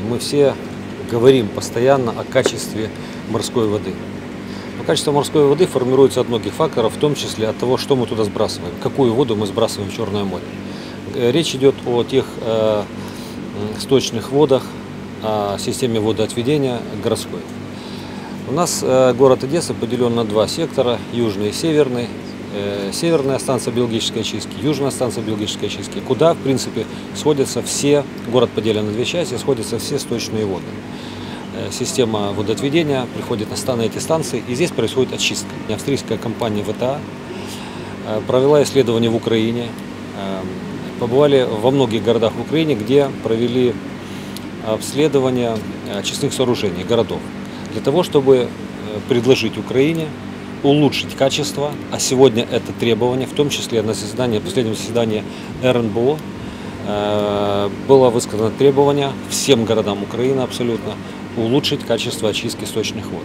мы все говорим постоянно о качестве морской воды. Но качество морской воды формируется от многих факторов, в том числе от того, что мы туда сбрасываем, какую воду мы сбрасываем в Черное море. Э, Речь идет о тех э, сточных водах, о системе водоотведения городской. У нас э, город Одесса поделен на два сектора, южный и северный. Э, Северная станция биологической очистки, южная станция биологической очистки, куда, в принципе, сходятся все, город поделен на две части, сходятся все сточные воды. Э, Система водоотведения приходит на ста- на эти станции, и здесь происходит очистка. Австрийская компания ВТА э, провела исследование в Украине, побывали во многих городах в Украине, где провели обследование очистных сооружений, городов, для того, чтобы предложить Украине улучшить качество, а сегодня это требование, в том числе на заседании, последнем заседании РНБО, э, было высказано требование всем городам Украины абсолютно улучшить качество очистки сточных вод.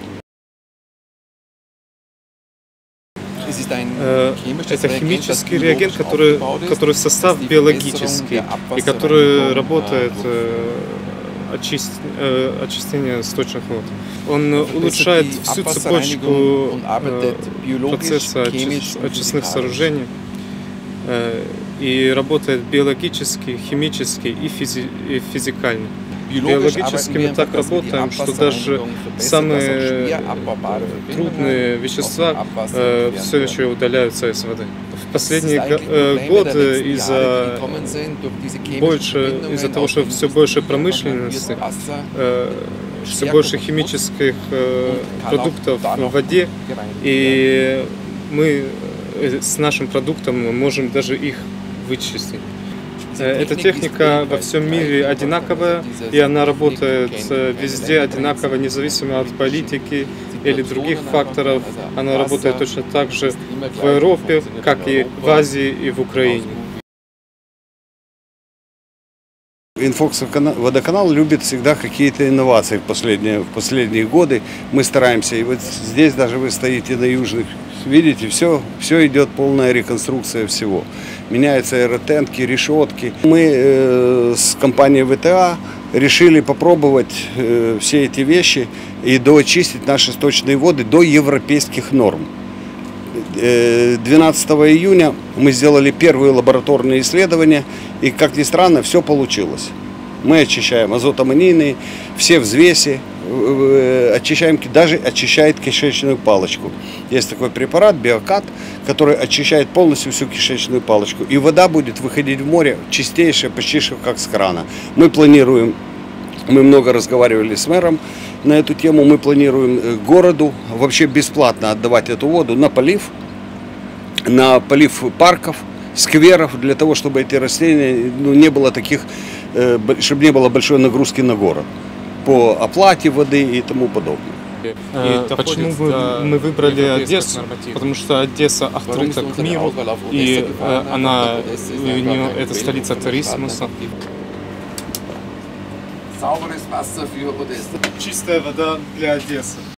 Э, Это химический реагент, который, который в состав биологический и который работает э, очист, э, очищение сточных вод. Он улучшает всю цепочку э, процесса очи- очистных сооружений э, и работает биологически, химически и, физи- и физикально. Биологически мы так работаем, что даже самые трудные вещества все еще удаляются из воды. В последние э, годы из-за больше из-за того, что все больше промышленности, все больше химических э, продуктов в воде, и мы э, с нашим продуктом мы можем даже их вычистить. Э, Эта техника во всем мире одинаковая, и она работает э, везде одинаково, независимо от политики или других факторов. Она работает точно так же в Европе, как и в Азии и в Украине. Инфокс водоканал любит всегда какие-то инновации в последние, в последние годы. Мы стараемся. И вот здесь даже вы стоите на южных, видите, все, все идет полная реконструкция всего. Меняются аэротенки, решетки. Мы э, с компанией ВТА решили попробовать э, все эти вещи и доочистить наши сточные воды до европейских норм. Э, 12 июня мы сделали первые лабораторные исследования, и, как ни странно, все получилось. Мы очищаем азотамонийные, все взвеси, э, очищаем, даже очищает кишечную палочку. Есть такой препарат, биокат, который очищает полностью всю кишечную палочку. И вода будет выходить в море чистейшая, почти как с крана. Мы планируем мы много разговаривали с мэром на эту тему. Мы планируем э, городу вообще бесплатно отдавать эту воду на полив, на полив парков, скверов, для того, чтобы эти растения, ну, не было таких, чтобы не было большой нагрузки на город по оплате воды и тому подобное. И почему мы, мы выбрали Одессу? Потому что Одесса открыта к миру, и э, она, у нее это столица туризма. Чистая вода для Одессы.